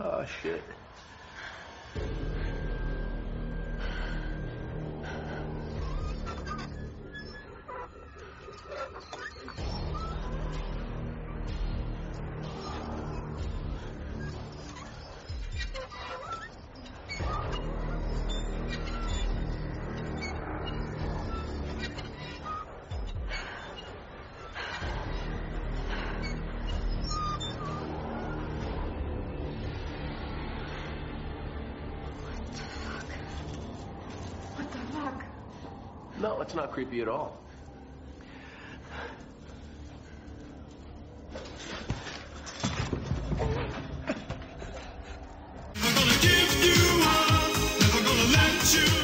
Oh, shit. No, it's not creepy at all. Gonna give you up, gonna let you